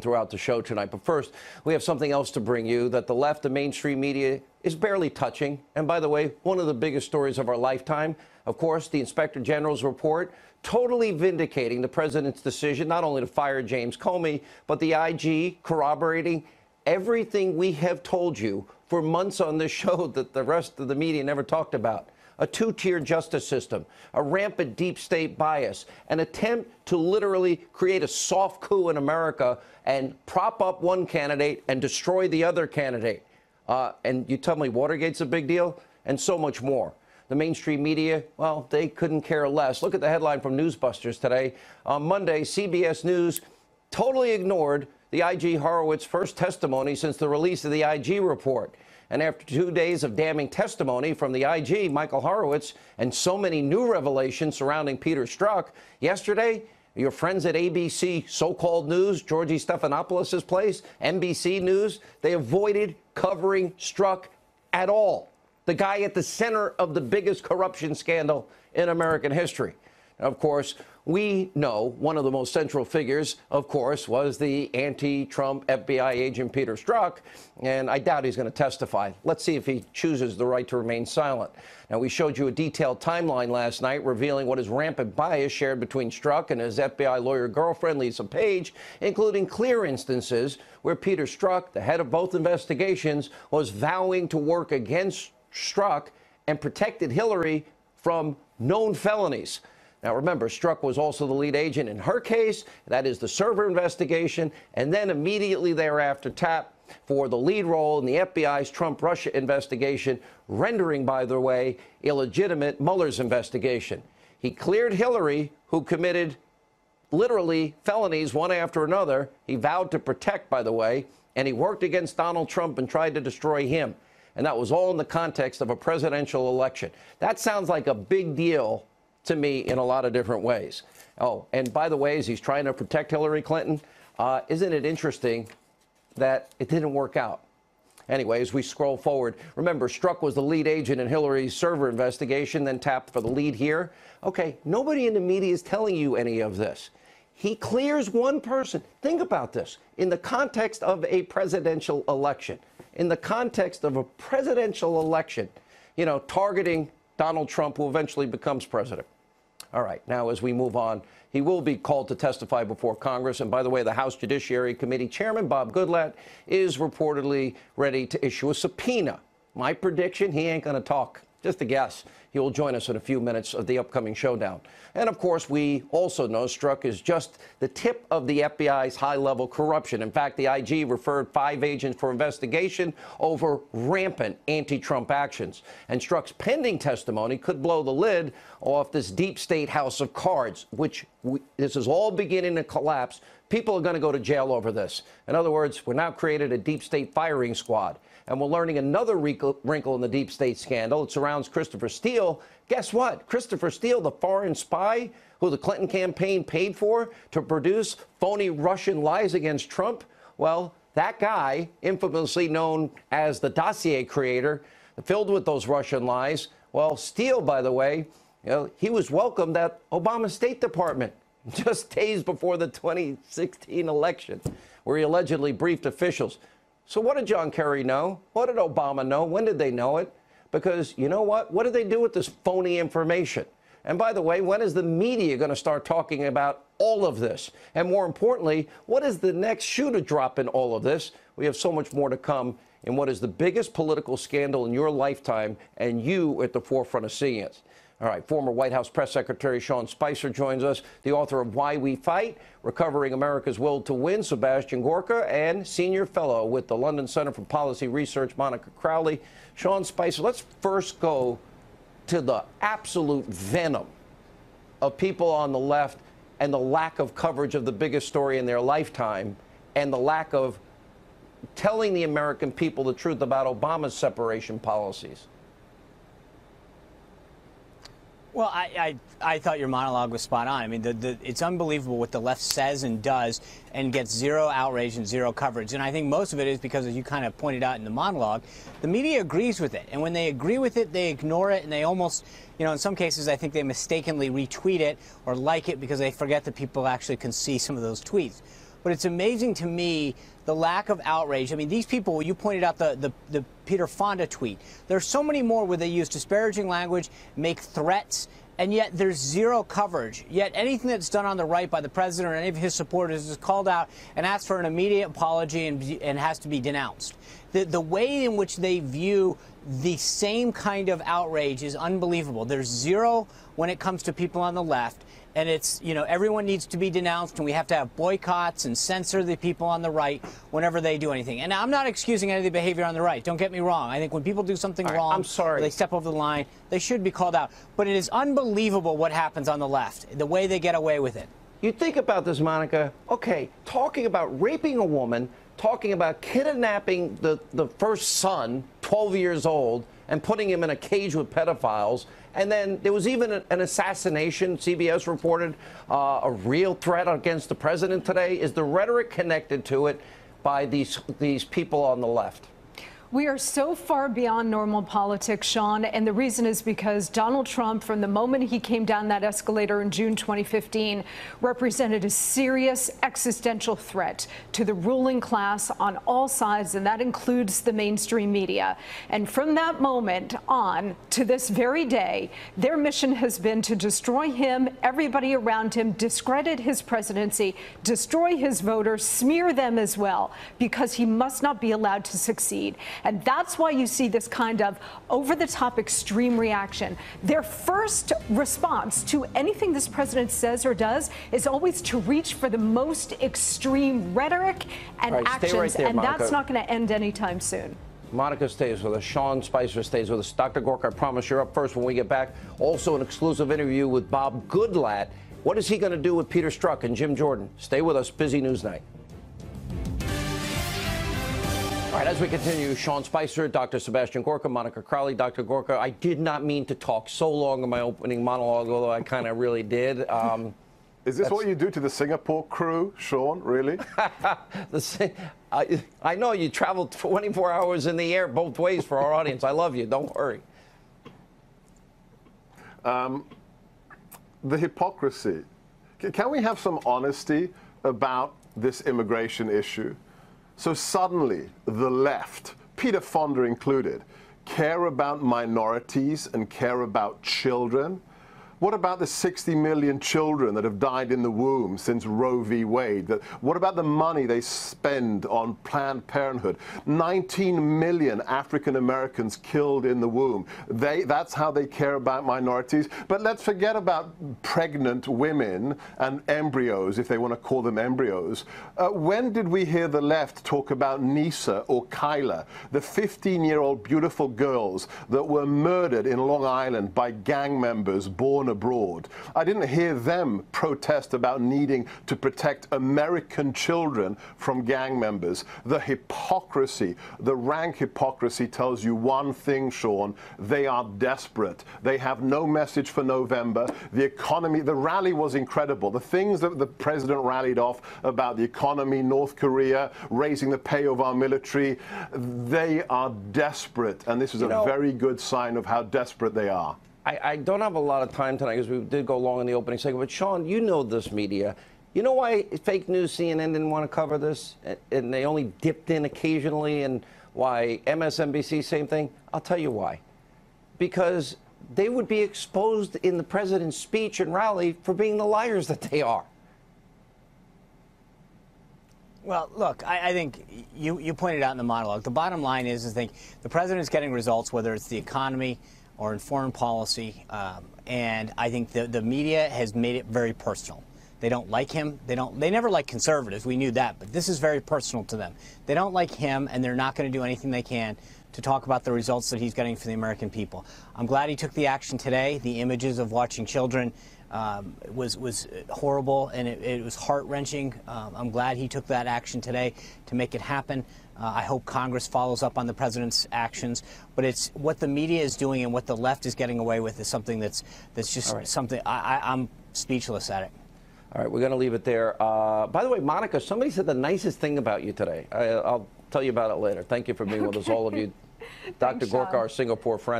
throughout the show tonight. But first, we have something else to bring you that the left and mainstream media is barely touching. And by the way, one of the biggest stories of our lifetime, of course, the Inspector General's report totally vindicating the president's decision not only to fire James Comey, but the IG corroborating everything we have told you for months on this show that the rest of the media never talked about a two tier justice system, a rampant deep state bias, an attempt to literally create a soft coup in America and prop up one candidate and destroy the other candidate. Uh, and you tell me Watergate's a big deal, and so much more. The mainstream media, well, they couldn't care less. Look at the headline from Newsbusters today. On Monday, CBS News totally ignored the IG Horowitz first testimony since the release of the IG report. And after two days of damning testimony from the IG, Michael Horowitz, and so many new revelations surrounding Peter Strzok, yesterday, your friends at ABC so called news, Georgie Stephanopoulos' place, NBC News, they avoided covering Strzok at all. The guy at the center of the biggest corruption scandal in American history. Of course, we know one of the most central figures, of course, was the anti Trump FBI agent Peter Strzok, and I doubt he's going to testify. Let's see if he chooses the right to remain silent. Now, we showed you a detailed timeline last night revealing what is rampant bias shared between Strzok and his FBI lawyer girlfriend, Lisa Page, including clear instances where Peter Strzok, the head of both investigations, was vowing to work against Strzok and protected Hillary from known felonies. Now, remember, Strzok was also the lead agent in her case. That is the server investigation. And then immediately thereafter, tapped for the lead role in the FBI's Trump Russia investigation, rendering, by the way, illegitimate Mueller's investigation. He cleared Hillary, who committed literally felonies one after another. He vowed to protect, by the way, and he worked against Donald Trump and tried to destroy him. And that was all in the context of a presidential election. That sounds like a big deal to me in a lot of different ways. Oh, and by the way, as he's trying to protect Hillary Clinton, uh, isn't it interesting that it didn't work out? Anyway, as we scroll forward, remember, Strzok was the lead agent in Hillary's server investigation, then tapped for the lead here. Okay, nobody in the media is telling you any of this. He clears one person. Think about this in the context of a presidential election, in the context of a presidential election, you know, targeting Donald Trump, who eventually becomes president. All right, now as we move on, he will be called to testify before Congress. And by the way, the House Judiciary Committee Chairman Bob Goodlatte is reportedly ready to issue a subpoena. My prediction, he ain't going to talk. Just a guess. He will join us in a few minutes of the upcoming showdown. And of course, we also know Strzok is just the tip of the FBI's high level corruption. In fact, the IG referred five agents for investigation over rampant anti Trump actions. And Strzok's pending testimony could blow the lid off this deep state house of cards, which we, this is all beginning to collapse. People are going to go to jail over this. In other words, we're now created a deep state firing squad and we're learning another wrinkle in the deep state scandal. It surrounds Christopher Steele. Guess what? Christopher Steele, the foreign spy who the Clinton campaign paid for to produce phony Russian lies against Trump, well, that guy, infamously known as the dossier creator, filled with those Russian lies, well, Steele, by the way, you know, he was welcomed at Obama's State Department just days before the 2016 election, where he allegedly briefed officials. So, what did John Kerry know? What did Obama know? When did they know it? Because you know what? What do they do with this phony information? And by the way, when is the media going to start talking about all of this? And more importantly, what is the next shoe to drop in all of this? We have so much more to come in what is the biggest political scandal in your lifetime, and you at the forefront of seeing it. All right, former White House Press Secretary Sean Spicer joins us, the author of Why We Fight, Recovering America's Will to Win, Sebastian Gorka, and senior fellow with the London Center for Policy Research, Monica Crowley. Sean Spicer, let's first go to the absolute venom of people on the left and the lack of coverage of the biggest story in their lifetime and the lack of telling the American people the truth about Obama's separation policies. Well, I, I, I, thought your monologue was spot on. I mean, the, the, it's unbelievable what the left says and does and gets zero outrage and zero coverage. And I think most of it is because, as you kind of pointed out in the monologue, the media agrees with it. And when they agree with it, they ignore it and they almost, you know, in some cases, I think they mistakenly retweet it or like it because they forget that people actually can see some of those tweets. But it's amazing to me the lack of outrage. I mean, these people, you pointed out the, the, the Peter Fonda tweet. There's so many more where they use disparaging language, make threats, and yet there's zero coverage. Yet anything that's done on the right by the president or any of his supporters is called out and asked for an immediate apology and, and has to be denounced. The, the way in which they view the same kind of outrage is unbelievable. There's zero when it comes to people on the left and it's you know everyone needs to be denounced and we have to have boycotts and censor the people on the right whenever they do anything. And i'm not excusing any of the behavior on the right. Don't get me wrong. I think when people do something right, wrong i'm sorry. they step over the line they should be called out. But it is unbelievable what happens on the left the way they get away with it. You think about this monica. Okay talking about raping a woman talking about kidnapping the, the first son 12 years old and putting him in a cage with pedophiles and then there was even an assassination, CBS reported, uh, a real threat against the president today. Is the rhetoric connected to it by these, these people on the left? We are so far beyond normal politics, Sean, and the reason is because Donald Trump, from the moment he came down that escalator in June 2015, represented a serious existential threat to the ruling class on all sides, and that includes the mainstream media. And from that moment on to this very day, their mission has been to destroy him, everybody around him, discredit his presidency, destroy his voters, smear them as well, because he must not be allowed to succeed. And that's why you see this kind of over the top extreme reaction. Their first response to anything this president says or does is always to reach for the most extreme rhetoric and right, actions. Right there, and Monica. that's not going to end anytime soon. Monica stays with us. Sean Spicer stays with us. Dr. Gorka, I promise you're up first when we get back. Also, an exclusive interview with Bob Goodlatte. What is he going to do with Peter Strzok and Jim Jordan? Stay with us. Busy News Night. All right, as we continue, Sean Spicer, Dr. Sebastian Gorka, Monica Crowley, Dr. Gorka. I did not mean to talk so long in my opening monologue, although I kind of really did. Um, Is this what you do to the Singapore crew, Sean? Really? the, I, I know you traveled 24 hours in the air both ways for our audience. I love you. Don't worry. Um, the hypocrisy. Can we have some honesty about this immigration issue? So suddenly, the left, Peter Fonda included, care about minorities and care about children what about the 60 million children that have died in the womb since Roe v. Wade? What about the money they spend on Planned Parenthood? 19 million African Americans killed in the womb. They, that's how they care about minorities. But let's forget about pregnant women and embryos, if they want to call them embryos. Uh, when did we hear the left talk about Nisa or Kyla, the 15 year old beautiful girls that were murdered in Long Island by gang members born abroad. I didn't hear them protest about needing to protect American children from gang members. The hypocrisy, the rank hypocrisy tells you one thing, Sean. They are desperate. They have no message for November. The economy, the rally was incredible. The things that the president rallied off about the economy, North Korea, raising the pay of our military, they are desperate. And this is you a know, very good sign of how desperate they are. I, I don't have a lot of time tonight because we did go long in the opening segment. But Sean, you know this media. You know why fake news CNN didn't want to cover this, and they only dipped in occasionally, and why MSNBC same thing? I'll tell you why. Because they would be exposed in the president's speech and rally for being the liars that they are. Well, look, I, I, think you, you pointed out in the monologue. The bottom line is, I think the president is getting results, whether it's the economy, or in foreign policy. Um, and I think the, the media has made it very personal. They don't like him. They don't. They never like conservatives. We knew that, but this is very personal to them. They don't like him, and they're not going to do anything they can to talk about the results that he's getting for the American people. I'm glad he took the action today. The images of watching children um, was was horrible, and it, it was heart wrenching. Um, I'm glad he took that action today to make it happen. Uh, I hope Congress follows up on the president's actions. But it's what the media is doing and what the left is getting away with is something that's that's just right. something I, I, I'm speechless at it. All right, we're going to leave it there. Uh, by the way, Monica, somebody said the nicest thing about you today. I, will tell you about it later. Thank you for being okay. with us, all of you. Dr. Thanks, Gorka, our Singapore friend.